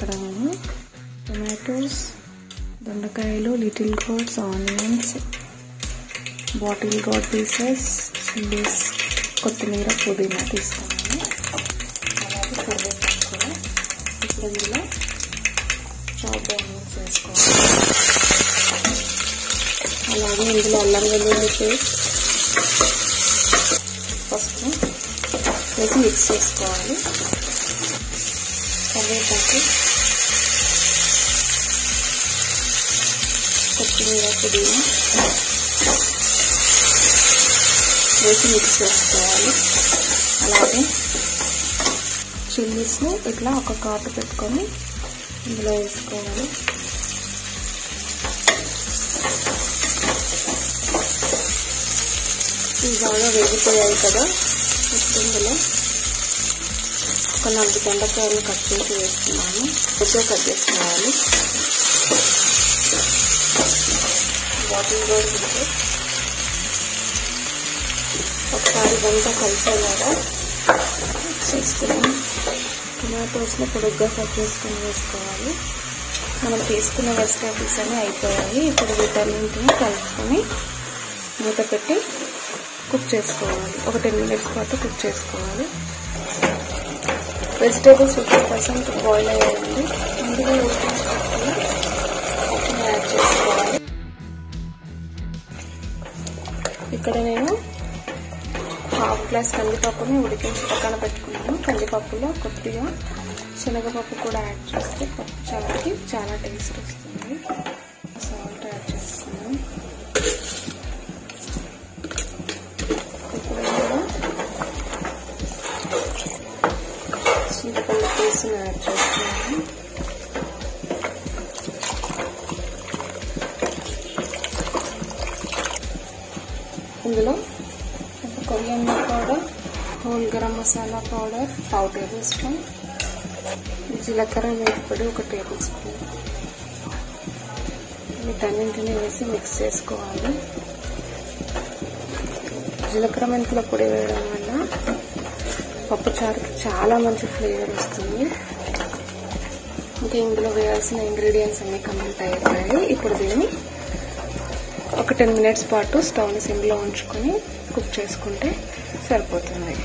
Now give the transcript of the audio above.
ఇక్కడ నేను టొమాటోస్ దొండకాయలు little gourds onions bottle gourd pieces chillies కొత్తిమీర పుదీనా తీసుకున్నాను. అలాగే కరివేపాకు కూడా. ఇప్పుడు ఇందులో చాప్ ఆనియన్స్ వేసుకోవాలి. అలాగే ఇందులో అల్లం వెల్లుల్లి పేస్ట్ పసుపు వేసి మిక్స్ చేసుకోవాలి. కరివేపాకు కొత్తిమీర పుదీనా వేసి మిక్స్ చేసుకోవాలి అలాగే చిల్లీస్ని ఇట్లా ఒక కాటు పెట్టుకొని ఇందులో వేసుకోవాలి ఇవి బాగా వేగిపోయాయి కదా ఇప్పుడు ఇందులో ఒక నాలుగు బెండకాయలు కట్ చేసి వేస్తున్నాను. కొంచెం కట్ చేసుకోవాలి బాటిల్ కూడా ఉంది ఒకసారి ఇదంతా కలిసేలాగా చేసుకుని టొమాటోస్ని పొడుగ్గా కట్ చేసుకుని వేసుకోవాలి. మనం తీసుకున్న వెజిటేబుల్స్ అన్నీ అయిపోయాయి. ఇప్పుడు వీటన్నింటిని కలుపుకొని మూత పెట్టి కుక్ చేసుకోవాలి. ఒక టెన్ మినిట్స్ పాటు కుక్ చేసుకోవాలి. వెజిటేబుల్స్ ఫిఫ్టీ పర్సెంట్ బాయిల్ అయ్యాయండి. ముందుగా ఇక్కడ నేను హాఫ్ గ్లాస్ కందిపప్పుని ఉడికించి పక్కన పెట్టుకున్నాను కందిపప్పులో కొద్దిగా శనగపప్పు కూడా యాడ్ చేస్తే పప్పు చారుకి చాలా టేస్ట్ వస్తుంది. సాల్ట్ యాడ్ చేసుకున్నాను ఇప్పుడు నేను చింతపండు పేస్ట్ని యాడ్ చేస్తున్నాను. ఇందులో coriander powder whole garam masala powder పావు టేబుల్ స్పూన్ జీలకర్ర వేపుపొడి ఒక టేబుల్ స్పూన్ వీటన్నింటినీ వేసి మిక్స్ చేసుకోవాలి. జీలకర్ర మెంతుల పొడి వేయడం వల్ల పప్పుచారుకి చాలా మంచి ఫ్లేవర్ వస్తుంది. ఇంకా ఇందులో వేయాల్సిన ఇంగ్రీడియంట్స్ అన్నీ కంప్లీట్ అయిపోయాయి ఇప్పుడు దీన్ని ఒక టెన్ మినిట్స్ పాటు స్టవ్ని సిమ్లో ఉంచుకొని కుక్ చేసుకుంటే సరిపోతుంది.